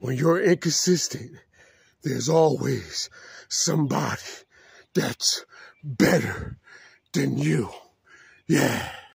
when you're inconsistent, there's always somebody that's better than you. Yeah.